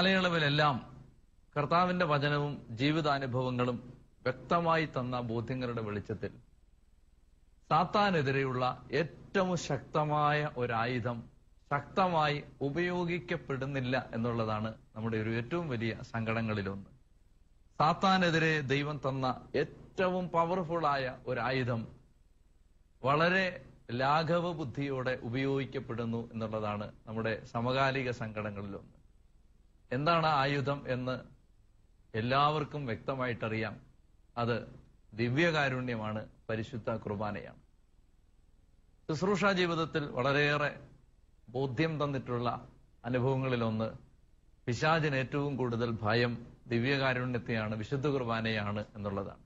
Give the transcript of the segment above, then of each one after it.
കാലയളവിലെല്ലാം കർത്താവിന്റെ വചനവും ജീവിതാനുഭവങ്ങളും വ്യക്തമായി തന്ന ബോധ്യങ്ങളുടെ വെളിച്ചത്തിൽ സാത്താനെതിരെയുള്ള ഏറ്റവും ശക്തമായ ഒരായുധം ശക്തമായി ഉപയോഗിക്കപ്പെടുന്നില്ല എന്നുള്ളതാണ് നമ്മുടെ ഒരു ഏറ്റവും വലിയ സങ്കടങ്ങളിലൊന്ന്. സാത്താനെതിരെ ദൈവം തന്ന ഏറ്റവും പവർഫുൾ ആയ ഒരായുധം വളരെ ലാഘവ ബുദ്ധിയോടെ ഉപയോഗിക്കപ്പെടുന്നു എന്നുള്ളതാണ് നമ്മുടെ സമകാലിക സങ്കടങ്ങളിലൊന്ന്. എന്താണ് ആയുധം എന്ന് എല്ലാവർക്കും വ്യക്തമായിട്ടറിയാം. അത് ദിവ്യകാരുണ്യമാണ് പരിശുദ്ധ കുർബാനയാണ്. ശുശ്രൂഷ ജീവിതത്തിൽ വളരെയേറെ ബോധ്യം തന്നിട്ടുള്ള അനുഭവങ്ങളിലൊന്ന് പിശാചിന് ഏറ്റവും കൂടുതൽ ഭയം ദിവ്യകാരുണ്യത്തെയാണ് വിശുദ്ധ കുർബാനയാണ് എന്നുള്ളതാണ്.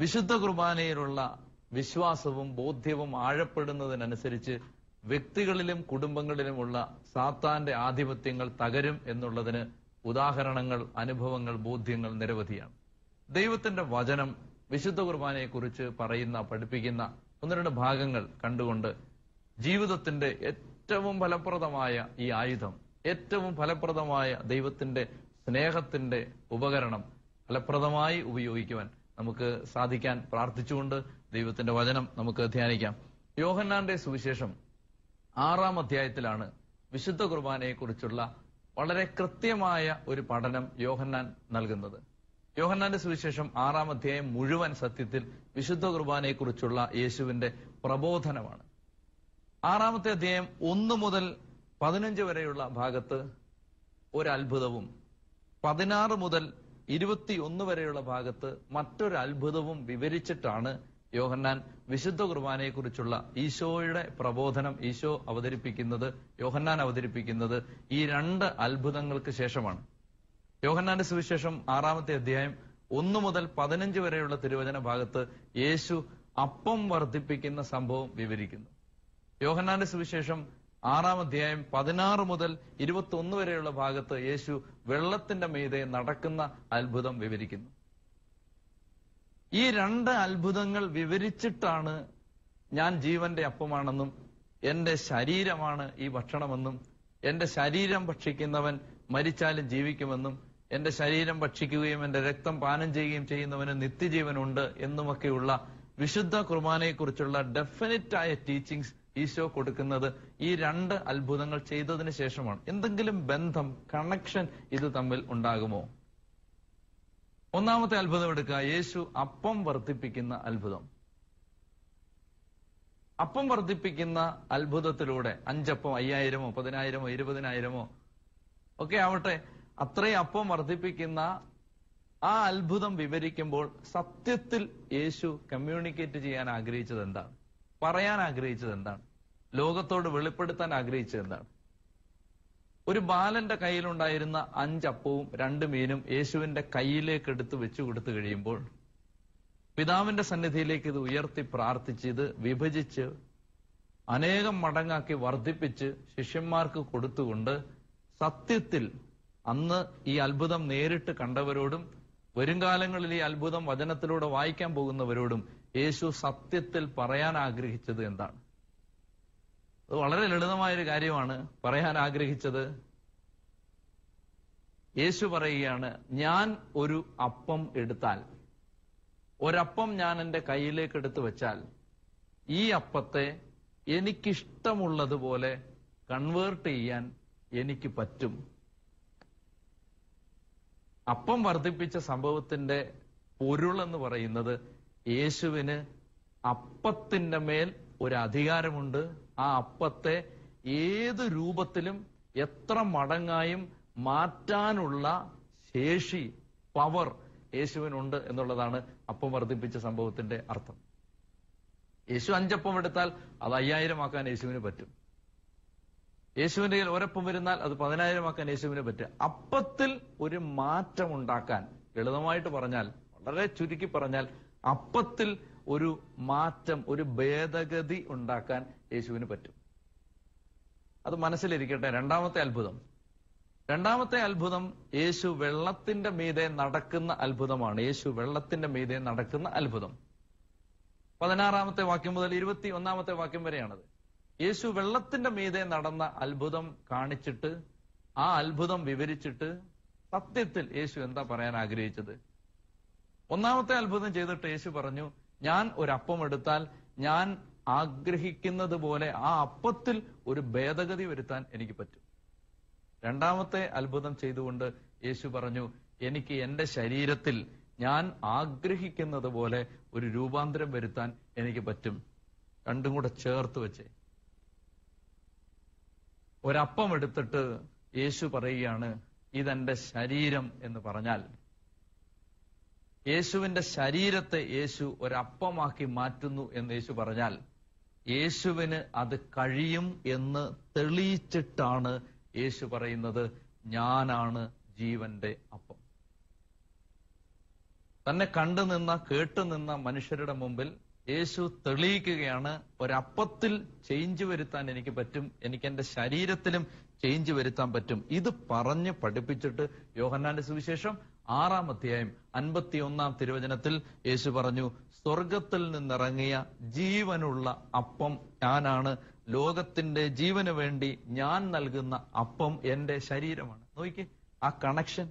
വിശുദ്ധ കുർബാനയിലുള്ള വിശ്വാസവും ബോധ്യവും ആഴപ്പെടുന്നതിനനുസരിച്ച് വ്യക്തികളിലും കുടുംബങ്ങളിലുമുള്ള സാത്താന്റെ ആധിപത്യങ്ങൾ തകരും എന്നുള്ളതിന് ഉദാഹരണങ്ങൾ അനുഭവങ്ങൾ ബോധ്യങ്ങൾ നിരവധിയാണ്. ദൈവത്തിന്റെ വചനം വിശുദ്ധ കുർബാനയെക്കുറിച്ച് പറയുന്ന പഠിപ്പിക്കുന്ന ഒന്ന് രണ്ട് ഭാഗങ്ങൾ കണ്ടുകൊണ്ട് ജീവിതത്തിന്റെ ഏറ്റവും ഫലപ്രദമായ ഈ ആയുധം ഏറ്റവും ഫലപ്രദമായ ദൈവത്തിന്റെ സ്നേഹത്തിന്റെ ഉപകരണം ഫലപ്രദമായി ഉപയോഗിക്കുവാൻ നമുക്ക് സാധിക്കാൻ പ്രാർത്ഥിച്ചുകൊണ്ട് ദൈവത്തിന്റെ വചനം നമുക്ക് ധ്യാനിക്കാം. യോഹന്നാന്റെ സുവിശേഷം ആറാം അധ്യായത്തിലാണ് വിശുദ്ധ കുർബാനയെക്കുറിച്ചുള്ള വളരെ കൃത്യമായ ഒരു പഠനം യോഹന്നാൻ നൽകുന്നത്. യോഹന്നാന്റെ സുവിശേഷം ആറാം അധ്യായം മുഴുവൻ സത്യത്തിൽ വിശുദ്ധ കുർബാനയെക്കുറിച്ചുള്ള യേശുവിന്റെ പ്രബോധനമാണ്. ആറാമത്തെ അധ്യായം ഒന്ന് മുതൽ പതിനഞ്ച് വരെയുള്ള ഭാഗത്ത് ഒരത്ഭുതവും പതിനാറ് മുതൽ ഇരുപത്തിയൊന്ന് വരെയുള്ള ഭാഗത്ത് മറ്റൊരു അത്ഭുതവും വിവരിച്ചിട്ടാണ് യോഹന്നാൻ വിശുദ്ധ കുർബാനയെക്കുറിച്ചുള്ള ഈശോയുടെ പ്രബോധനം ഈശോ അവതരിപ്പിക്കുന്നത് യോഹന്നാൻ അവതരിപ്പിക്കുന്നത് ഈ രണ്ട് അത്ഭുതങ്ങൾക്ക് ശേഷമാണ്. യോഹന്നാന്റെ സുവിശേഷം ആറാമത്തെ അധ്യായം ഒന്ന് മുതൽ പതിനഞ്ച് വരെയുള്ള തിരുവചന ഭാഗത്ത് യേശു അപ്പം വർദ്ധിപ്പിക്കുന്ന സംഭവം വിവരിക്കുന്നു. യോഹന്നാന്റെ സുവിശേഷം ആറാം അധ്യായം പതിനാറ് മുതൽ ഇരുപത്തി വരെയുള്ള ഭാഗത്ത് യേശു വെള്ളത്തിന്റെ മീതെ നടക്കുന്ന അത്ഭുതം വിവരിക്കുന്നു. ഈ രണ്ട് അത്ഭുതങ്ങൾ വിവരിച്ചിട്ടാണ് ഞാൻ ജീവന്റെ അപ്പമാണെന്നും എന്റെ ശരീരമാണ് ഈ ഭക്ഷണമെന്നും എന്റെ ശരീരം ഭക്ഷിക്കുന്നവൻ മരിച്ചാലും ജീവിക്കുമെന്നും എന്റെ ശരീരം ഭക്ഷിക്കുകയും എന്റെ രക്തം പാനം ചെയ്യുകയും ചെയ്യുന്നവന് നിത്യജീവനുണ്ട് എന്നുമൊക്കെയുള്ള വിശുദ്ധ കുർബാനയെക്കുറിച്ചുള്ള ഡെഫിനറ്റ് ആയ ടീച്ചിങ്സ് ഈശോ കൊടുക്കുന്നത് ഈ രണ്ട് അത്ഭുതങ്ങൾ ചെയ്തതിന് ശേഷമാണ്. എന്തെങ്കിലും ബന്ധം കണക്ഷൻ ഇത് തമ്മിൽ ഉണ്ടാകുമോ? ഒന്നാമത്തെ അത്ഭുതം എടുക്കുക. യേശു അപ്പം വർദ്ധിപ്പിക്കുന്ന അത്ഭുതം. അപ്പം വർദ്ധിപ്പിക്കുന്ന അത്ഭുതത്തിലൂടെ അഞ്ചപ്പം അയ്യായിരമോ പതിനായിരമോ ഇരുപതിനായിരമോ ഒക്കെ ആവട്ടെ അത്രയും അപ്പം വർദ്ധിപ്പിക്കുന്ന ആ അത്ഭുതം വിവരിക്കുമ്പോൾ സത്യത്തിൽ യേശു കമ്മ്യൂണിക്കേറ്റ് ചെയ്യാൻ ആഗ്രഹിച്ചത് എന്താണ്? പറയാൻ ആഗ്രഹിച്ചത് എന്താണ്? ലോകത്തോട് വെളിപ്പെടുത്താൻ ആഗ്രഹിച്ചത് എന്താണ്? ഒരു ബാലന്റെ കയ്യിലുണ്ടായിരുന്ന അഞ്ചപ്പവും രണ്ട് മീനും യേശുവിന്റെ കയ്യിലേക്ക് എടുത്ത് വെച്ചു കൊടുത്തു കഴിയുമ്പോൾ പിതാവിന്റെ സന്നിധിയിലേക്ക് ഇത് ഉയർത്തി പ്രാർത്ഥിച്ച് ഇത് വിഭജിച്ച് അനേകം മടങ്ങാക്കി വർദ്ധിപ്പിച്ച് ശിഷ്യന്മാർക്ക് കൊടുത്തുകൊണ്ട് സത്യത്തിൽ അന്ന് ഈ അത്ഭുതം നേരിട്ട് കണ്ടവരോടും വരും കാലങ്ങളിൽ ഈ അത്ഭുതം വചനത്തിലൂടെ വായിക്കാൻ പോകുന്നവരോടും യേശു സത്യത്തിൽ പറയാൻ ആഗ്രഹിച്ചത് എന്താണ്? അത് വളരെ ലളിതമായൊരു കാര്യമാണ് പറയാൻ ആഗ്രഹിച്ചത്. യേശു പറയുകയാണ് ഞാൻ ഒരു അപ്പം എടുത്താൽ ഒരപ്പം ഞാൻ എന്റെ കയ്യിലേക്ക് എടുത്തു വെച്ചാൽ ഈ അപ്പത്തെ എനിക്കിഷ്ടമുള്ളതുപോലെ കൺവേർട്ട് ചെയ്യാൻ എനിക്ക് പറ്റും. അപ്പം വർദ്ധിപ്പിച്ച സംഭവത്തിന്റെ പൊരുൾ എന്ന് പറയുന്നത് യേശുവിന് അപ്പത്തിന്റെ മേൽ ഒരു അധികാരമുണ്ട് ആ അപ്പത്തെ ഏത് രൂപത്തിലും എത്ര മടങ്ങായും മാറ്റാനുള്ള ശേഷി പവർ യേശുവിനുണ്ട് എന്നുള്ളതാണ് അപ്പം വർദ്ധിപ്പിച്ച സംഭവത്തിന്റെ അർത്ഥം. യേശു അഞ്ചപ്പം എടുത്താൽ അത് അയ്യായിരം ആക്കാൻ യേശുവിന് പറ്റും. യേശുവിന്റെ കയ്യിൽ ഒരപ്പം വരുന്നാൽ അത് പതിനായിരം ആക്കാൻ യേശുവിന് പറ്റും. അപ്പത്തിൽ ഒരു മാറ്റം ഉണ്ടാക്കാൻ ലളിതമായിട്ട് പറഞ്ഞാൽ വളരെ ചുരുക്കി പറഞ്ഞാൽ അപ്പത്തിൽ ഒരു മാറ്റം ഒരു ഭേദഗതി ഉണ്ടാക്കാൻ യേശുവിന് പറ്റും. അത് മനസ്സിലിരിക്കട്ടെ രണ്ടാമത്തെ അത്ഭുതം. രണ്ടാമത്തെ അത്ഭുതം യേശു വെള്ളത്തിന്റെ മീതെ നടക്കുന്ന അത്ഭുതമാണ്. യേശു വെള്ളത്തിന്റെ മീതെ നടക്കുന്ന അത്ഭുതം. പതിനാറാമത്തെ വാക്യം മുതൽ ഇരുപത്തി ഒന്നാമത്തെ വാക്യം വരെയാണത്. യേശു വെള്ളത്തിന്റെ മീതെ നടന്ന അത്ഭുതം കാണിച്ചിട്ട് ആ അത്ഭുതം വിവരിച്ചിട്ട് സത്യത്തിൽ യേശു എന്താ പറയാൻ ആഗ്രഹിച്ചത്? ഒന്നാമത്തെ അത്ഭുതം ചെയ്തിട്ട് യേശു പറഞ്ഞു ഞാൻ ഒരു അപ്പം എടുത്താൽ ഞാൻ ആഗ്രഹിക്കുന്നത് പോലെ ആ അപ്പത്തിൽ ഒരു ഭേദഗതി വരുത്താൻ എനിക്ക് പറ്റും. രണ്ടാമത്തെ അത്ഭുതം ചെയ്തുകൊണ്ട് യേശു പറഞ്ഞു എനിക്ക് എന്റെ ശരീരത്തിൽ ഞാൻ ആഗ്രഹിക്കുന്നത് പോലെ ഒരു രൂപാന്തരം വരുത്താൻ എനിക്ക് പറ്റും. രണ്ടും കൂടെ ചേർത്ത് വെച്ചേ. ഒരപ്പം എടുത്തിട്ട് യേശു പറയുകയാണ് ഇതെന്റെ ശരീരം എന്ന് പറഞ്ഞാൽ യേശുവിന്റെ ശരീരത്തെ യേശു ഒരപ്പമാക്കി മാറ്റുന്നു എന്ന് യേശു പറഞ്ഞാൽ യേശുവിന് അത് കഴിയും എന്ന് തെളിയിച്ചിട്ടാണ് യേശു പറയുന്നത് ഞാനാണ് ജീവന്റെ അപ്പം. തന്നെ കണ്ടു നിന്ന കേട്ടു നിന്ന മനുഷ്യരുടെ മുമ്പിൽ യേശു തെളിയിക്കുകയാണ് ഒരപ്പത്തിൽ ചേഞ്ച് വരുത്താൻ എനിക്ക് പറ്റും എനിക്ക് എന്റെ ശരീരത്തിലും ചേഞ്ച് വരുത്താൻ പറ്റും. ഇത് പറഞ്ഞ് പഠിപ്പിച്ചിട്ട് യോഹന്നാന്റെ സുവിശേഷം ആറാം അധ്യായം അൻപത്തി ഒന്നാം തിരുവചനത്തിൽ യേശു പറഞ്ഞു സ്വർഗത്തിൽ നിന്നിറങ്ങിയ ജീവനുള്ള അപ്പം ഞാനാണ്. ലോകത്തിന്റെ ജീവന് വേണ്ടി ഞാൻ നൽകുന്ന അപ്പം എന്റെ ശരീരമാണ്. നോക്കിക്കേ ആ കണക്ഷൻ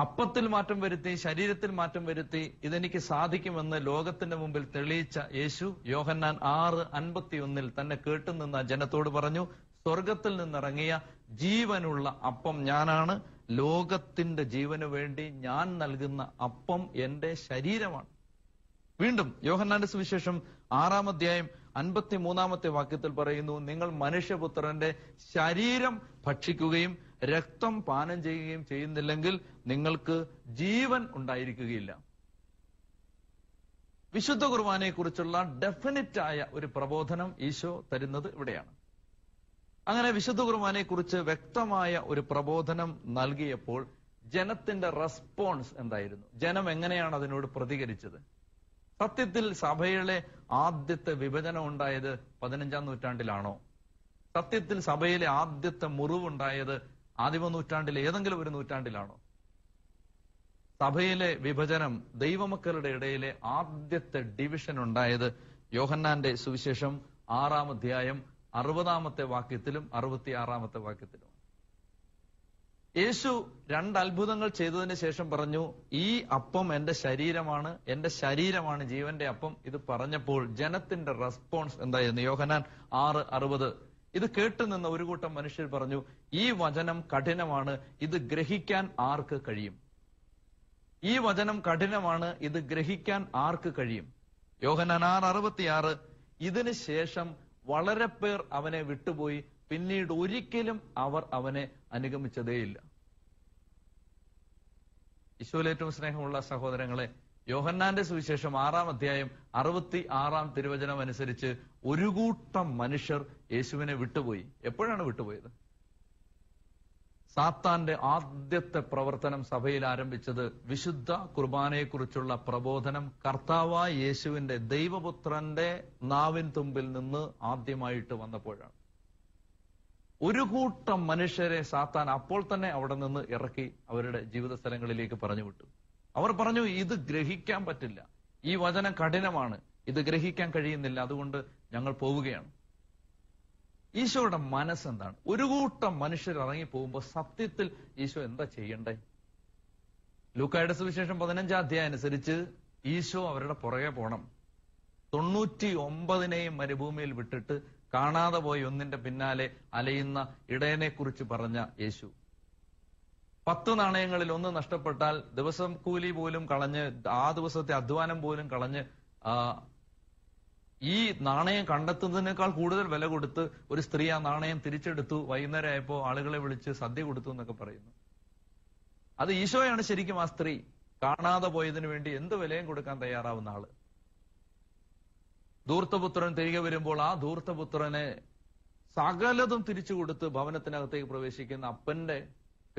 അപ്പത്തിൽ മാറ്റം വരുത്തി ശരീരത്തിൽ മാറ്റം വരുത്തി ഇതെനിക്ക് സാധിക്കുമെന്ന് ലോകത്തിന്റെ മുമ്പിൽ തെളിയിച്ച യേശു യോഹന്നാൻ ആറ് അൻപത്തി ഒന്നിൽ തന്നെ കേട്ടുനിന്ന ജനത്തോട് പറഞ്ഞു സ്വർഗത്തിൽ നിന്നിറങ്ങിയ ജീവനുള്ള അപ്പം ഞാനാണ്. ലോകത്തിന്റെ ജീവന് വേണ്ടി ഞാൻ നൽകുന്ന അപ്പം എന്റെ ശരീരമാണ്. വീണ്ടും യോഹന്നാന്റെ സുവിശേഷം ആറാം അധ്യായം അൻപത്തി മൂന്നാമത്തെ വാക്യത്തിൽ പറയുന്നു നിങ്ങൾ മനുഷ്യപുത്രന്റെ ശരീരം ഭക്ഷിക്കുകയും രക്തം പാനം ചെയ്യുകയും ചെയ്യുന്നില്ലെങ്കിൽ നിങ്ങൾക്ക് ജീവൻ ഉണ്ടായിരിക്കുകയില്ല. വിശുദ്ധ കുർബാനയെ കുറിച്ചുള്ള ഡെഫിനറ്റ് ആയ ഒരു പ്രബോധനം ഈശോ തരുന്നത് ഇവിടെയാണ്. അങ്ങനെ വിശുദ്ധ കുർബാനയെ കുറിച്ച് വ്യക്തമായ ഒരു പ്രബോധനം നൽകിയപ്പോൾ ജനത്തിന്റെ റെസ്പോൺസ് എന്തായിരുന്നു? ജനം എങ്ങനെയാണ് അതിനോട് പ്രതികരിച്ചത്? സത്യത്തിൽ സഭയിലെ ആദ്യത്തെ വിഭജനം ഉണ്ടായത് പതിനഞ്ചാം നൂറ്റാണ്ടിലാണോ? സത്യത്തിൽ സഭയിലെ ആദ്യത്തെ മുറിവുണ്ടായത് ആദിമ നൂറ്റാണ്ടിൽ ഏതെങ്കിലും ഒരു നൂറ്റാണ്ടിലാണോ? സഭയിലെ വിഭജനം ദൈവമക്കളുടെ ഇടയിലെ ആദ്യത്തെ ഡിവിഷൻ ഉണ്ടായത് യോഹന്നാന്റെ സുവിശേഷം ആറാം അധ്യായം അറുപതാമത്തെ വാക്യത്തിലും അറുപത്തിയാറാമത്തെ വാക്യത്തിലും. യേശു രണ്ട് അത്ഭുതങ്ങൾ ചെയ്തതിന് ശേഷം പറഞ്ഞു ഈ അപ്പം എന്റെ ശരീരമാണ് എന്റെ ശരീരമാണ് ജീവന്റെ അപ്പം. ഇത് പറഞ്ഞപ്പോൾ ജനത്തിന്റെ റെസ്പോൺസ് എന്തായിരുന്നു യോഹനാൻ ആറ് അറുപത് ഇത് കേട്ടു നിന്ന ഒരു കൂട്ടം മനുഷ്യർ പറഞ്ഞു ഈ വചനം കഠിനമാണ് ഇത് ഗ്രഹിക്കാൻ ആർക്ക് കഴിയും? ഈ വചനം കഠിനമാണ് ഇത് ഗ്രഹിക്കാൻ ആർക്ക് കഴിയും? യോഹനാൻ ആറ് അറുപത്തിയാറ് ഇതിന് ശേഷം വളരെ പേർ അവനെ വിട്ടുപോയി പിന്നീട് ഒരിക്കലും അവർ അവനെ അനുഗമിച്ചതേയില്ല. ഈശോയിലേറ്റവും സ്നേഹമുള്ള സഹോദരങ്ങളെ യോഹന്നാന്റെ സുവിശേഷം ആറാം അധ്യായം അറുപത്തി ആറാം തിരുവചനം അനുസരിച്ച് ഒരു കൂട്ടം മനുഷ്യർ യേശുവിനെ വിട്ടുപോയി. എപ്പോഴാണ് വിട്ടുപോയത്? സാത്താന്റെ ആദ്യത്തെ പ്രവർത്തനം സഭയിൽ ആരംഭിച്ചത് വിശുദ്ധ കുർബാനയെക്കുറിച്ചുള്ള പ്രബോധനം കർത്താവായ യേശുവിന്റെ ദൈവപുത്രന്റെ നാവിൻ തുമ്പിൽ നിന്ന് ആദ്യമായിട്ട് വന്നപ്പോഴാണ്. ഒരു കൂട്ടം മനുഷ്യരെ സാത്താൻ അപ്പോൾ തന്നെ അവിടെ നിന്ന് ഇറക്കി അവരുടെ ജീവിത സ്ഥലങ്ങളിലേക്ക് പറഞ്ഞു വിട്ടു. അവർ പറഞ്ഞു ഇത് ഗ്രഹിക്കാൻ പറ്റില്ല. ഈ വചനം കഠിനമാണ്. ഇത് ഗ്രഹിക്കാൻ കഴിയുന്നില്ല. അതുകൊണ്ട് ഞങ്ങൾ പോവുകയാണ്. ഈശോയുടെ മനസ്സെന്താണ് ഒരു കൂട്ടം മനുഷ്യർ ഇറങ്ങി പോകുമ്പോൾ സത്യത്തിൽ ഈശോ എന്താ ചെയ്യണ്ടേ? ലൂക്കായുടെ സുവിശേഷം പതിനഞ്ചാം അധ്യായം അനുസരിച്ച് ഈശോ അവരുടെ പുറകെ പോണം. തൊണ്ണൂറ്റി ഒമ്പതിനെയും മരുഭൂമിയിൽ വിട്ടിട്ട് കാണാതെ പോയി ഒന്നിന്റെ പിന്നാലെ അലയുന്ന ഇടയനെ കുറിച്ച് പറഞ്ഞ യേശു. പത്ത് നാണയങ്ങളിൽ ഒന്ന് നഷ്ടപ്പെട്ടാൽ ദിവസം കൂലി പോലും കളഞ്ഞ് ആ ദിവസത്തെ അധ്വാനം പോലും കളഞ്ഞ് ഈ നാണയം കണ്ടെത്തുന്നതിനേക്കാൾ കൂടുതൽ വില കൊടുത്ത് ഒരു സ്ത്രീ ആ നാണയം തിരിച്ചെടുത്തു. വൈകുന്നേരം ആയപ്പോ ആളുകളെ വിളിച്ച് സദ്യ കൊടുത്തു എന്നൊക്കെ പറയുന്നു. അത് ഈശോയാണ് ശരിക്കും ആ സ്ത്രീ. കാണാതെ പോയതിനു വേണ്ടി എന്ത് വിലയും കൊടുക്കാൻ തയ്യാറാവുന്ന ആൾ. ധൂർത്തപുത്രൻ തിരികെ വരുമ്പോൾ ആ ധൂർത്തപുത്രനെ സകലതും തിരിച്ചു കൊടുത്ത് ഭവനത്തിനകത്തേക്ക് പ്രവേശിക്കുന്ന അപ്പന്റെ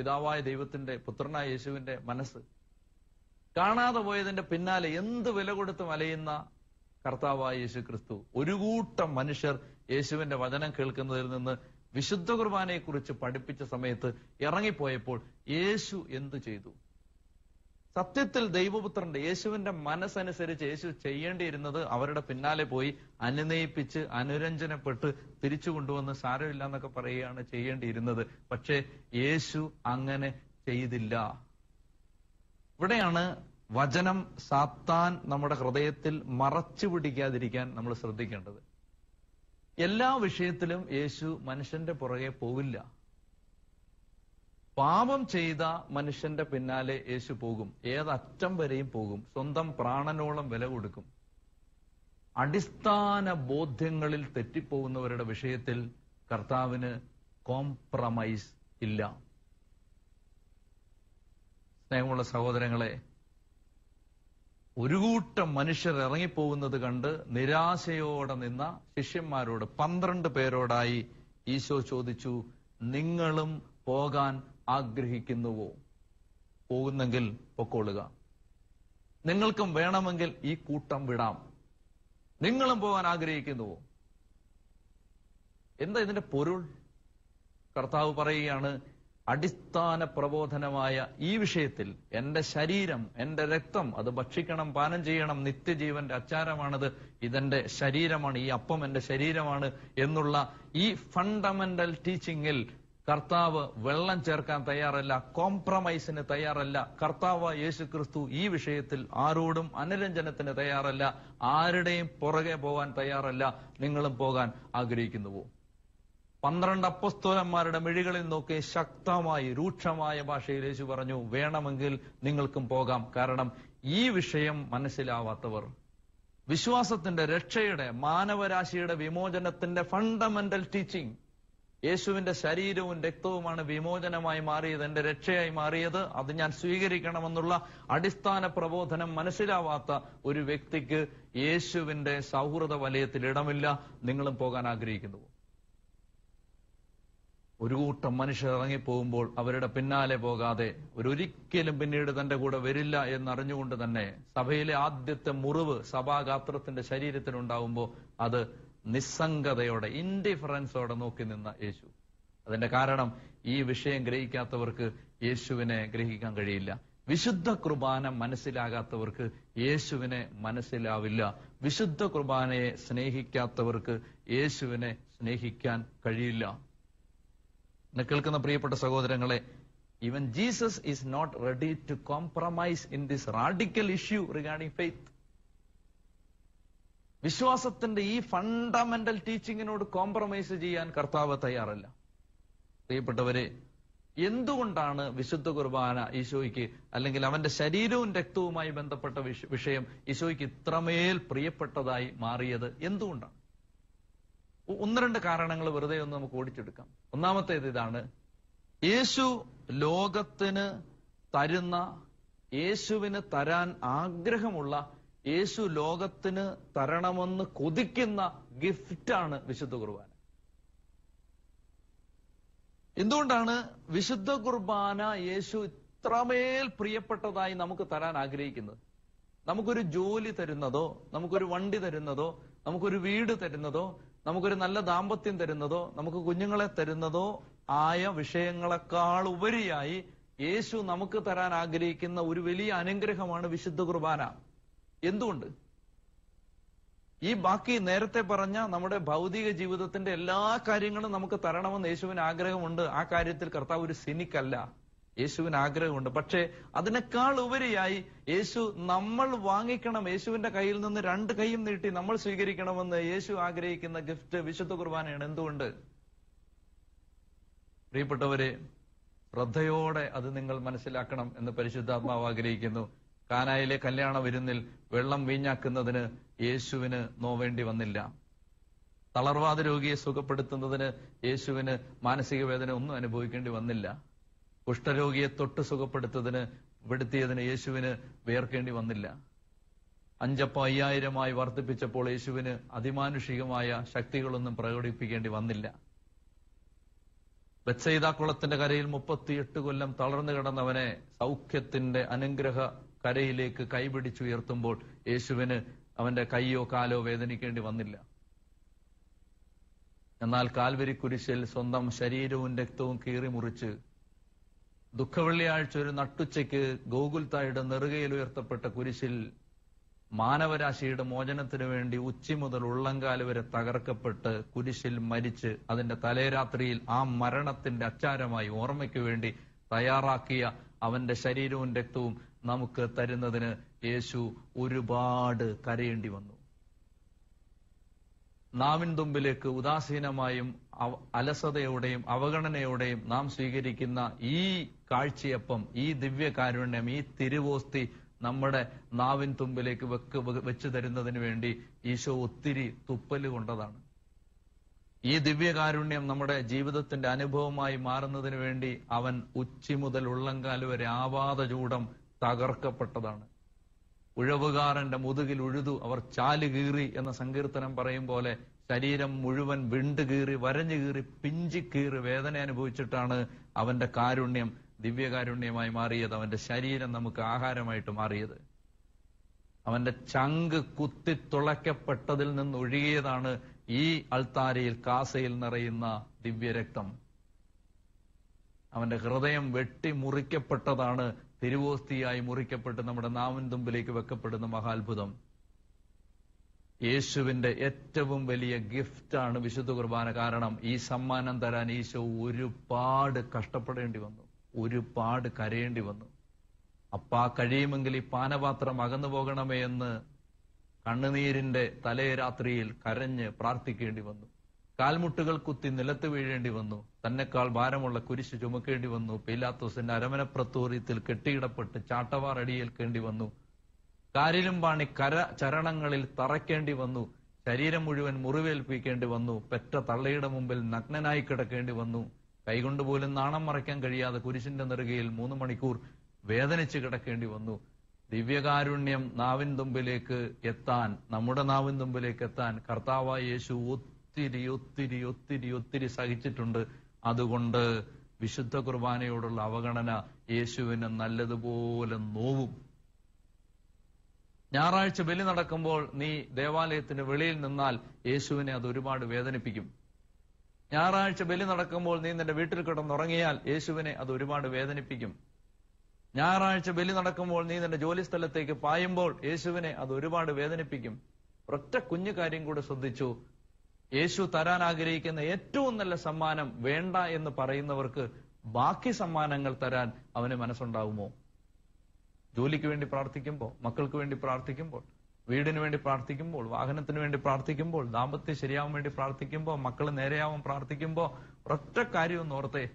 പിതാവായ ദൈവത്തിന്റെ പുത്രനായ യേശുവിന്റെ മനസ്സ്. കാണാതെ പോയതിന്റെ പിന്നാലെ എന്ത് വില കൊടുത്തും മലയുന്ന കർത്താവായ യേശു ക്രിസ്തു ഒരു കൂട്ടം മനുഷ്യർ യേശുവിന്റെ വചനം കേൾക്കുന്നതിൽ നിന്ന് വിശുദ്ധ കുർബാനയെ കുറിച്ച് പഠിപ്പിച്ച സമയത്ത് ഇറങ്ങിപ്പോയപ്പോൾ യേശു എന്തു ചെയ്തു? സത്യത്തിൽ ദൈവപുത്രന്റെ യേശുവിന്റെ മനസ്സനുസരിച്ച് യേശു ചെയ്യേണ്ടിയിരുന്നത് അവരുടെ പിന്നാലെ പോയി അനുനയിപ്പിച്ച് അനുരഞ്ജനപ്പെട്ട് തിരിച്ചു കൊണ്ടുവന്ന് സാരമില്ല എന്നൊക്കെ പറയുകയാണ് ചെയ്യേണ്ടിയിരുന്നത്. പക്ഷേ യേശു അങ്ങനെ ചെയ്തില്ല. ഇവിടെയാണ് വചനം സാത്താൻ നമ്മുടെ ഹൃദയത്തിൽ മറച്ചു പിടിക്കാതിരിക്കാൻ നമ്മൾ ശ്രദ്ധിക്കേണ്ടത്. എല്ലാ വിഷയത്തിലും യേശു മനുഷ്യന്റെ പുറകെ പോവില്ല. പാപം ചെയ്ത മനുഷ്യന്റെ പിന്നാലെ യേശു പോകും. ഏതറ്റം വരെയും പോകും. സ്വന്തം പ്രാണനോളം വില കൊടുക്കും. അടിസ്ഥാന ബോധ്യങ്ങളിൽ തെറ്റിപ്പോകുന്നവരുടെ വിഷയത്തിൽ കർത്താവിന് കോംപ്രമൈസ് ഇല്ല. സ്നേഹമുള്ള സഹോദരങ്ങളെ ഒരു കൂട്ടം മനുഷ്യർ ഇറങ്ങിപ്പോകുന്നത് കണ്ട് നിരാശയോടെ നിന്ന ശിഷ്യന്മാരോട് പന്ത്രണ്ട് പേരോടായി ഈശോ ചോദിച്ചു നിങ്ങളും പോകാൻ ആഗ്രഹിക്കുന്നുവോ? പോകുന്നെങ്കിൽ പൊക്കോളുക. നിങ്ങൾക്കും വേണമെങ്കിൽ ഈ കൂട്ടം വിടാം. നിങ്ങളും പോകാൻ ആഗ്രഹിക്കുന്നുവോ? എന്താ ഇതിന്റെ പൊരുൾ? കർത്താവ് പറയുകയാണ് അടിസ്ഥാന പ്രബോധനമായ ഈ വിഷയത്തിൽ എന്റെ ശരീരം എന്റെ രക്തം അത് ഭക്ഷിക്കണം പാനം ചെയ്യണം നിത്യജീവന്റെ അച്ചാരമാണത് ഇതെന്റെ ശരീരമാണ് ഈ അപ്പം എന്റെ ശരീരമാണ് എന്നുള്ള ഈ ഫണ്ടമെന്റൽ ടീച്ചിങ്ങിൽ കർത്താവ് വെള്ളം ചേർക്കാൻ തയ്യാറല്ല കോംപ്രമൈസിന് തയ്യാറല്ല. കർത്താവ് യേശു ക്രിസ്തു ഈ വിഷയത്തിൽ ആരോടും അനുരഞ്ജനത്തിന് തയ്യാറല്ല. ആരുടെയും പുറകെ പോകാൻ തയ്യാറല്ല. നിങ്ങളും പോകാൻ ആഗ്രഹിക്കുന്നുവോ? പന്ത്രണ്ട് അപ്പസ്തോലന്മാരുടെ മിഴികളിൽ നോക്കി ശക്തമായി രൂക്ഷമായ ഭാഷയിൽ യേശു പറഞ്ഞു വേണമെങ്കിൽ നിങ്ങൾക്കും പോകാം. കാരണം ഈ വിഷയം മനസ്സിലാവാത്തവർ വിശ്വാസത്തിന്റെ രക്ഷയുടെ മാനവരാശിയുടെ വിമോചനത്തിന്റെ ഫണ്ടമെന്റൽ ടീച്ചിങ് യേശുവിന്റെ ശരീരവും രക്തവുമാണ് വിമോചനമായി മാറിയത് എന്റെ രക്ഷയായി മാറിയത്. അത് ഞാൻ സ്വീകരിക്കണമെന്നുള്ള അടിസ്ഥാന പ്രബോധനം മനസ്സിലാവാത്ത ഒരു വ്യക്തിക്ക് യേശുവിന്റെ സൗഹൃദ വലയത്തിൽ ഇടമില്ല. നിങ്ങളും പോകാൻ ആഗ്രഹിക്കുന്നു. ഒരു കൂട്ടം മനുഷ്യർ ഇറങ്ങിപ്പോകുമ്പോൾ അവരുടെ പിന്നാലെ പോകാതെ ഒരിക്കലും പിന്നീട് തന്റെ കൂടെ വരില്ല എന്നറിഞ്ഞുകൊണ്ട് തന്നെ സഭയിലെ ആദ്യത്തെ മുറിവ് സഭാഗാത്രത്തിന്റെ ശരീരത്തിനുണ്ടാവുമ്പോൾ അത് നിസ്സംഗതയോടെ ഇൻഡിഫറൻസോടെ നോക്കി നിന്ന യേശു. അതിന്റെ കാരണം ഈ വിഷയം ഗ്രഹിക്കാത്തവർക്ക് യേശുവിനെ ഗ്രഹിക്കാൻ കഴിയില്ല. വിശുദ്ധ കുർബാന മനസ്സിലാകാത്തവർക്ക് യേശുവിനെ മനസ്സിലാവില്ല. വിശുദ്ധ കുർബാനയെ സ്നേഹിക്കാത്തവർക്ക് യേശുവിനെ സ്നേഹിക്കാൻ കഴിയില്ല. എന്നെ കേൾക്കുന്ന പ്രിയപ്പെട്ട സഹോദരങ്ങളെ even Jesus is not ready to compromise in this radical issue regarding faith വിശ്വാസത്തിന്റെ ഈ ഫണ്ടമെന്റൽ ടീച്ചിങ്ങിനോട് കോംപ്രമൈസ് ചെയ്യാൻ കർത്താവ് തയ്യാറല്ല. പ്രിയപ്പെട്ടവരെ എന്തുകൊണ്ടാണ് വിശുദ്ധ കുർബാന ഈശോയ്ക്ക് അല്ലെങ്കിൽ അവന്റെ ശരീരവും രക്തവുമായി ബന്ധപ്പെട്ട വിഷയം ഈശോയ്ക്ക് ഇത്രമേൽ പ്രിയപ്പെട്ടതായി മാറിയത് എന്തുകൊണ്ടാണ്? ഒന്ന് രണ്ട് കാരണങ്ങൾ വെറുതെ ഒന്ന് നമുക്ക് ഓടിച്ചെടുക്കാം. ഒന്നാമത്തേത് ഇതാണ് യേശു ലോകത്തിന് തരുന്ന യേശുവിന് തരാൻ ആഗ്രഹമുള്ള യേശു ലോകത്തിന് തരണമെന്ന് കൊതിക്കുന്ന ഗിഫ്റ്റാണ് വിശുദ്ധ കുർബാന. എന്തുകൊണ്ടാണ് വിശുദ്ധ കുർബാന യേശു ഇത്രമേൽ പ്രിയപ്പെട്ടതായി നമുക്ക് തരാൻ ആഗ്രഹിക്കുന്നത്? നമുക്കൊരു ജോലി തരുന്നതോ നമുക്കൊരു വണ്ടി തരുന്നതോ നമുക്കൊരു വീട് തരുന്നതോ നമുക്കൊരു നല്ല ദാമ്പത്യം തരുന്നതോ നമുക്ക് കുഞ്ഞുങ്ങളെ തരുന്നതോ ആയ വിഷയങ്ങളെക്കാൾ ഉപരിയായി യേശു നമുക്ക് തരാൻ ആഗ്രഹിക്കുന്ന ഒരു വലിയ അനുഗ്രഹമാണ് വിശുദ്ധ കുർബാന. എന്തുകൊണ്ട്? ഈ ബാക്കി നേരത്തെ പറഞ്ഞ നമ്മുടെ ഭൗതിക ജീവിതത്തിന്റെ എല്ലാ കാര്യങ്ങളും നമുക്ക് തരണമെന്ന് യേശുവിന് ആഗ്രഹമുണ്ട്. ആ കാര്യത്തിൽ കർത്താവ് ഒരു സിനിക്കല്ല. യേശുവിന് ആഗ്രഹമുണ്ട്. പക്ഷേ അതിനേക്കാൾ ഉപരിയായി യേശു നമ്മൾ വാങ്ങിക്കണം. യേശുവിന്റെ കയ്യിൽ നിന്ന് രണ്ട് കൈയും നീട്ടി നമ്മൾ സ്വീകരിക്കണമെന്ന് യേശു ആഗ്രഹിക്കുന്ന ഗിഫ്റ്റ് വിശുദ്ധ കുർബാനയാണ്. എന്തുകൊണ്ട്? പ്രിയപ്പെട്ടവരെ ശ്രദ്ധയോടെ അത് നിങ്ങൾ മനസ്സിലാക്കണം എന്ന് പരിശുദ്ധാത്മാവ് ആഗ്രഹിക്കുന്നു. കാനായിലെ കല്യാണ വിരുന്നിൽ വെള്ളം വീഞ്ഞാക്കുന്നതിന് യേശുവിന് നോവേണ്ടി വന്നില്ല. തളർവാദ രോഗിയെ സുഖപ്പെടുത്തുന്നതിന് യേശുവിന് മാനസിക വേദന ഒന്നും അനുഭവിക്കേണ്ടി വന്നില്ല. കുഷ്ഠരോഗിയെ തൊട്ട് സുഖപ്പെടുത്തതിന് പെടുത്തിയതിന് യേശുവിന് വേർക്കേണ്ടി വന്നില്ല. അഞ്ചപ്പം അയ്യായിരമായി വർദ്ധിപ്പിച്ചപ്പോൾ യേശുവിന് അതിമാനുഷികമായ ശക്തികളൊന്നും പ്രകടിപ്പിക്കേണ്ടി വന്നില്ല. ബച്ചയിതാക്കുളത്തിന്റെ കരയിൽ മുപ്പത്തിയെട്ട് കൊല്ലം തളർന്നു കിടന്നവനെ സൗഖ്യത്തിന്റെ അനുഗ്രഹ കരയിലേക്ക് കൈപിടിച്ചുയർത്തുമ്പോൾ യേശുവിന് അവന്റെ കൈയോ കാലോ വേദനിക്കേണ്ടി വന്നില്ല. എന്നാൽ കാൽവരി കുരിശിൽ സ്വന്തം ശരീരവും രക്തവും കീറി മുറിച്ച് ദുഃഖവെള്ളിയാഴ്ച ഒരു നട്ടുച്ചയ്ക്ക് ഗോകുൽത്തായുടെ നെറുകയിൽ ഉയർത്തപ്പെട്ട കുരിശിൽ മാനവരാശിയുടെ മോചനത്തിനു വേണ്ടി ഉച്ചി മുതൽ ഉള്ളങ്കാൽ വരെ തകർക്കപ്പെട്ട് കുരിശിൽ മരിച്ച് അതിന്റെ തലേരാത്രിയിൽ ആ മരണത്തിന്റെ അച്ചാരമായി ഓർമ്മയ്ക്ക് വേണ്ടി തയ്യാറാക്കിയ അവന്റെ ശരീരവും രക്തവും നമുക്ക് തരുന്നതിന് യേശു ഒരുപാട് കരയേണ്ടി വന്നു. നാവിൻ തുമ്പിലേക്ക് ഉദാസീനമായും അലസതയോടെയും അവഗണനയോടെയും നാം സ്വീകരിക്കുന്ന ഈ കാഴ്ചയപ്പം ഈ ദിവ്യകാരുണ്യം ഈ തിരുവോസ്തി നമ്മുടെ നാവിൻ തുമ്പിലേക്ക് വെക്ക് വെച്ചു തരുന്നതിന് വേണ്ടി ഈശോ ഒത്തിരി തുപ്പൽ കൊണ്ടതാണ്. ഈ ദിവ്യകാരുണ്യം നമ്മുടെ ജീവിതത്തിന്റെ അനുഭവമായി മാറുന്നതിന് വേണ്ടി അവൻ ഉച്ചി മുതൽ ഉള്ളങ്കാൽ വരെ ആവാത ചൂടം തകർക്കപ്പെട്ടതാണ്. ഉഴവുകാരന്റെ മുതുകിൽ ഉഴുതു അവർ ചാൽ കീറി എന്ന സങ്കീർത്തനം പറയും പോലെ ശരീരം മുഴുവൻ വിണ്ട് കീറി വരഞ്ഞു കീറി പിഞ്ചി കീറി വേദന അനുഭവിച്ചിട്ടാണ് അവന്റെ കാരുണ്യം ദിവ്യകാരുണ്യമായി മാറിയത്. അവന്റെ ശരീരം നമുക്ക് ആഹാരമായിട്ട് മാറിയത്. അവന്റെ ചങ്ക് കുത്തി തുളയ്ക്കപ്പെട്ടതിൽ നിന്ന് ഒഴുകിയതാണ് ഈ അൾത്താരയിൽ കാസയിൽ നിറയുന്ന ദിവ്യരക്തം. അവന്റെ ഹൃദയം വെട്ടി മുറിക്കപ്പെട്ടതാണ് തിരുവോസ്തിയായി മുറിക്കപ്പെട്ട് നമ്മുടെ നാമൻ തുമ്പിലേക്ക് വെക്കപ്പെടുന്ന മഹാത്ഭുതം. യേശുവിന്റെ ഏറ്റവും വലിയ ഗിഫ്റ്റാണ് വിശുദ്ധ കുർബാന. കാരണം ഈ സമ്മാനം തരാൻ ഈശോ ഒരുപാട് കഷ്ടപ്പെടേണ്ടി വന്നു. ഒരുപാട് കരയേണ്ടി വന്നു. അപ്പാ കഴിയുമെങ്കിൽ ഈ പാനപാത്രം അകന്നു പോകണമേ എന്ന് കണ്ണുനീരിന്റെ തലേ രാത്രിയിൽ കരഞ്ഞ് പ്രാർത്ഥിക്കേണ്ടി വന്നു. കാൽമുട്ടുകൾ കുത്തി നിലത്ത് വീഴേണ്ടി വന്നു. തന്നെക്കാൾ ഭാരമുള്ള കുരിശ് ചുമക്കേണ്ടി വന്നു. പീലാത്തോസിന്റെ അരമനപ്രത്തോറിയത്തിൽ കെട്ടിയിടപ്പെട്ട് ചാട്ടവാർ അടിയേൽക്കേണ്ടി വന്നു. കാരിലും പാണി കര ചരണങ്ങളിൽ തറയ്ക്കേണ്ടി വന്നു. ശരീരം മുഴുവൻ മുറിവേൽപ്പിക്കേണ്ടി വന്നു. പെറ്റ തള്ളയുടെ മുമ്പിൽ നഗ്നനായി കിടക്കേണ്ടി വന്നു. കൈകൊണ്ട് പോലും നാണം മറയ്ക്കാൻ കഴിയാതെ കുരിശിന്റെ നെറുകയിൽ മൂന്ന് മണിക്കൂർ വേദനിച്ച് കിടക്കേണ്ടി വന്നു. ദിവ്യകാരുണ്യം നാവിൻ തുമ്പിലേക്ക് എത്താൻ നമ്മുടെ നാവിൻ തുമ്പിലേക്ക് എത്താൻ കർത്താവായ യേശു ഒത്തിരി ഒത്തിരി ഒത്തിരി ഒത്തിരി സഹിച്ചിട്ടുണ്ട്. അതുകൊണ്ട് വിശുദ്ധ കുർബാനയോടുള്ള അവഗണന യേശുവിന് നല്ലതുപോലെ നോവും. ഞായറാഴ്ച ബലി നടക്കുമ്പോൾ നീ ദേവാലയത്തിന് വെളിയിൽ നിന്നാൽ യേശുവിനെ അത് ഒരുപാട് വേദനിപ്പിക്കും. ഞായറാഴ്ച ബലി നടക്കുമ്പോൾ നീ നിന്റെ വീട്ടിൽ കിടന്നുറങ്ങിയാൽ യേശുവിനെ അത് ഒരുപാട് വേദനിപ്പിക്കും. ഞായറാഴ്ച ബലി നടക്കുമ്പോൾ നീ നിന്റെ ജോലി സ്ഥലത്തേക്ക് പായുമ്പോൾ യേശുവിനെ അത് ഒരുപാട് വേദനിപ്പിക്കും. ഒറ്റ കുഞ്ഞു കാര്യം കൂടെ ശ്രദ്ധിച്ചു. യേശു തരാൻ ആഗ്രഹിക്കുന്ന ഏറ്റവും നല്ല സമ്മാനം വേണ്ട എന്ന് പറയുന്നവർക്ക് ബാക്കി സമ്മാനങ്ങൾ തരാൻ അവന് മനസ്സുണ്ടാവുമോ? ജോലിക്ക് വേണ്ടി പ്രാർത്ഥിക്കുമ്പോൾ മക്കൾക്ക് വേണ്ടി പ്രാർത്ഥിക്കുമ്പോൾ വീടിന് വേണ്ടി പ്രാർത്ഥിക്കുമ്പോൾ വാഹനത്തിന് വേണ്ടി പ്രാർത്ഥിക്കുമ്പോൾ ദാമ്പത്യം ശരിയാവാൻ വേണ്ടി പ്രാർത്ഥിക്കുമ്പോൾ മക്കൾ നേരെയാവാൻ പ്രാർത്ഥിക്കുമ്പോൾ ഒറ്റ കാര്യം ഒന്ന് ഓർത്തേ.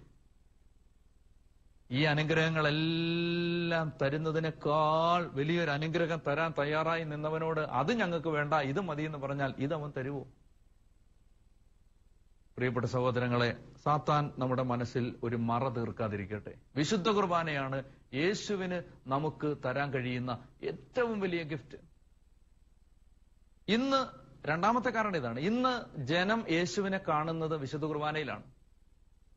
ഈ അനുഗ്രഹങ്ങളെല്ലാം തരുന്നതിനേക്കാൾ വലിയൊരു അനുഗ്രഹം തരാൻ തയ്യാറായി നിന്നവനോട് അത് ഞങ്ങൾക്ക് വേണ്ട ഇത് മതി എന്ന് പറഞ്ഞാൽ ഇത് അവൻ പ്രിയപ്പെട്ട സഹോദരങ്ങളെ സാത്താൻ നമ്മുടെ മനസ്സിൽ ഒരു മറ തീർക്കാതിരിക്കട്ടെ. വിശുദ്ധ കുർബാനയാണ് യേശുവിന് നമുക്ക് തരാൻ കഴിയുന്ന ഏറ്റവും വലിയ ഗിഫ്റ്റ് ഇന്ന് രണ്ടാമത്തെ കാരണം ഇതാണ്. ഇന്ന് ജനം യേശുവിനെ കാണുന്നത് വിശുദ്ധ കുർബാനയിലാണ്.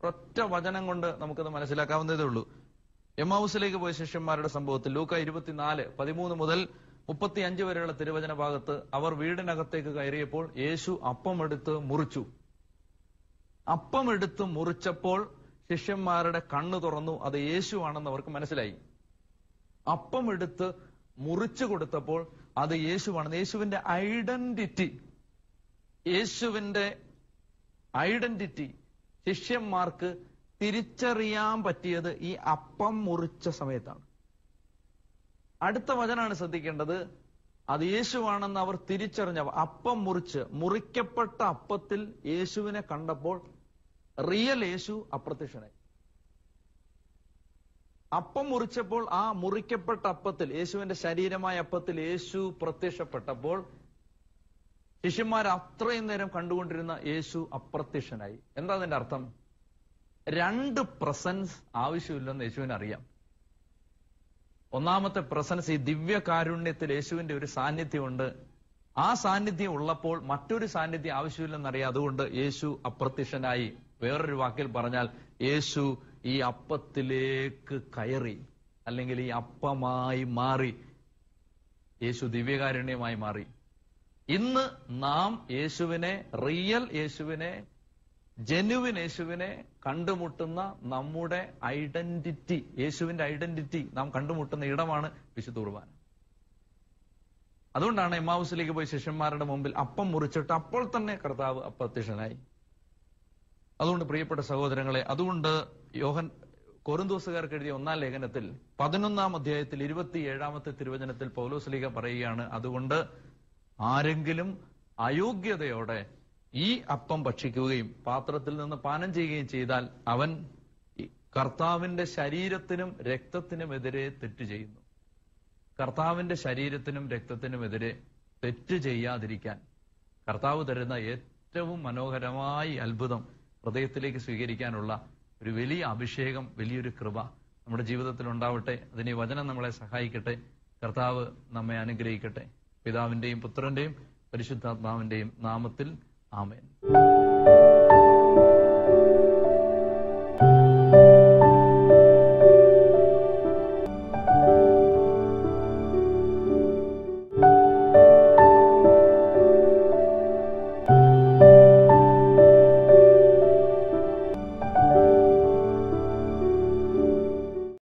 ഒറ്റ വചനം കൊണ്ട് നമുക്കത് മനസ്സിലാക്കാവുന്നതേ ഉള്ളൂ. എമാവുസിലേക്ക് പോയ ശിഷ്യന്മാരുടെ സംഭവത്തിൽ ലൂക്ക ഇരുപത്തിനാല് പതിമൂന്ന് മുതൽ മുപ്പത്തി അഞ്ച് വരെയുള്ള തിരുവചന ഭാഗത്ത് അവർ വീടിനകത്തേക്ക് കയറിയപ്പോൾ യേശു അപ്പം എടുത്ത് മുറിച്ചു. അപ്പം എടുത്ത് മുറിച്ചപ്പോൾ ശിഷ്യന്മാരുടെ കണ്ണ് തുറന്നു. അത് യേശുവാണെന്ന് അവർക്ക് മനസ്സിലായി. അപ്പം എടുത്ത് മുറിച്ചു കൊടുത്തപ്പോൾ അത് യേശുവാണ് യേശുവിന്റെ ഐഡന്റിറ്റി. യേശുവിന്റെ ഐഡന്റിറ്റി. ശിഷ്യന്മാർക്ക് തിരിച്ചറിയാൻ പറ്റിയത് ഈ അപ്പം മുറിച്ച സമയത്താണ്. അടുത്ത വചനാണ് ശ്രദ്ധിക്കേണ്ടത്. അത് യേശുവാണെന്ന് അവർ തിരിച്ചറിഞ്ഞ അപ്പം മുറിച്ച് മുറിക്കപ്പെട്ട അപ്പത്തിൽ യേശുവിനെ കണ്ടപ്പോൾ റിയൽ യേശു അപ്രത്യക്ഷനായി. അപ്പം മുറിച്ചപ്പോൾ ആ മുറിക്കപ്പെട്ട അപ്പത്തിൽ യേശുവിന്റെ ശരീരമായ അപ്പത്തിൽ യേശു പ്രത്യക്ഷപ്പെട്ടപ്പോൾ ശിഷ്യന്മാർ അത്രയും നേരം കണ്ടുകൊണ്ടിരുന്ന യേശു അപ്രത്യക്ഷനായി. എന്താ അതിന്റെ അർത്ഥം? രണ്ട് പ്രസൻസ് ആവശ്യമില്ലെന്ന് യേശുവിന് അറിയാം ഒന്നാമത്തെ പ്രസൻസ് ഈ ദിവ്യ കാരുണ്യത്തിൽ യേശുവിന്റെ ഒരു സാന്നിധ്യമുണ്ട്. ആ സാന്നിധ്യം ഉള്ളപ്പോൾ മറ്റൊരു സാന്നിധ്യം ആവശ്യമില്ലെന്നറിയാം അതുകൊണ്ട് യേശു അപ്രത്യക്ഷനായി. വേറൊരു വാക്കിൽ പറഞ്ഞാൽ യേശു ഈ അപ്പത്തിലേക്ക് കയറി അല്ലെങ്കിൽ ഈ അപ്പമായി മാറി യേശു ദിവ്യകാരുണ്യമായി മാറി. ഇന്ന് നാം യേശുവിനെ റിയൽ യേശുവിനെ ജനുവിൻ യേശുവിനെ കണ്ടുമുട്ടുന്ന നമ്മുടെ ഐഡന്റിറ്റി യേശുവിന്റെ ഐഡന്റിറ്റി നാം കണ്ടുമുട്ടുന്ന ഇടമാണ് വിശുദ്ധ കുർബാന. അതുകൊണ്ടാണ് എമാവുസിലേക്ക് പോയി ശിഷ്യന്മാരുടെ മുമ്പിൽ അപ്പം മുറിച്ചിട്ട് അപ്പോൾ തന്നെ കർത്താവ് അപ്രത്യക്ഷനായി. അതുകൊണ്ട് പ്രിയപ്പെട്ട സഹോദരങ്ങളെ അതുകൊണ്ട് യോഹൻ കൊറിന്തോസുകാർക്ക് എഴുതിയ ഒന്നാം ലേഖനത്തിൽ പതിനൊന്നാം അധ്യായത്തിൽ ഇരുപത്തിയേഴാമത്തെ തിരുവചനത്തിൽ പൗലോസ് പൗലോസ്ലീഗ പറയുകയാണ് അതുകൊണ്ട് ആരെങ്കിലും അയോഗ്യതയോടെ ഈ അപ്പം ഭക്ഷിക്കുകയും പാത്രത്തിൽ നിന്ന് പാനം ചെയ്യുകയും ചെയ്താൽ അവൻ കർത്താവിന്റെ ശരീരത്തിനും രക്തത്തിനുമെതിരെ തെറ്റ് ചെയ്യുന്നു. കർത്താവിന്റെ ശരീരത്തിനും രക്തത്തിനുമെതിരെ തെറ്റ് ചെയ്യാതിരിക്കാൻ കർത്താവ് തരുന്ന ഏറ്റവും മനോഹരമായി അത്ഭുതം ഹൃദയത്തിലേക്ക് സ്വീകരിക്കാനുള്ള ഒരു വലിയ അഭിഷേകം വലിയൊരു കൃപ നമ്മുടെ ജീവിതത്തിൽ ഉണ്ടാവട്ടെ. അതിന് വചനം നമ്മളെ സഹായിക്കട്ടെ. കർത്താവ് നമ്മെ അനുഗ്രഹിക്കട്ടെ. പിതാവിന്റെയും പുത്രന്റെയും പരിശുദ്ധാത്മാവിന്റെയും നാമത്തിൽ ആമേൻ.